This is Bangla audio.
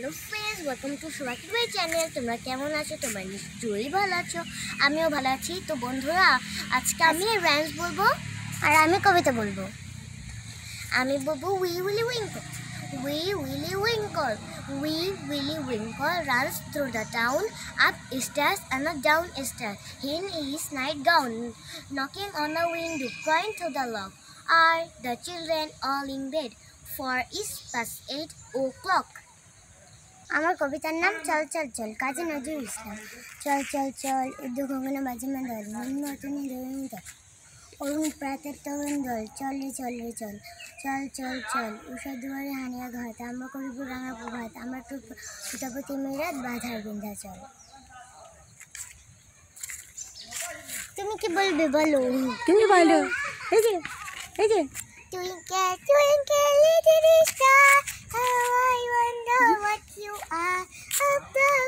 হ্যালো ফ্রেন্ডস ওয়েলকাম টু সুরাকি ভাই চ্যানেল তোমরা কেমন আছো? তোমরা নিশ্চয়ই ভালো আছো। আমিও ভালো আছি। তো বন্ধুরা, আজকে আমি র্যান্স বলব আর আমি কবিতা বলব। আমি বলব Wee Willie Winkie Wee Willie Winkie Wee Willie Winkie runs through the town up stairs and a down stairs. In his night gown, knocking on the window, crying to the lock are the children all in bed. For it's past eight o'clock. আমার কবিতার নাম চল চল চল কাজী নজরুল ইসলাম। চল চল চল উদ্যোগ গগনে বাজে দল নিম্নতনী দরুণ দল। অরুণ প্রাতের তরুণ দল চল রে চল রে চল। চল চল চল উষা দুয়ারে হানিয়া ঘাত আমরা করিব রাঙা প্রভাত আমার তো পিতাপতি মেরাত বাধার বিন্ধা চল। তুমি কি বলবে বলো? তুমি বলো। এই যে এই যে। Twinkle, twinkle, little out there.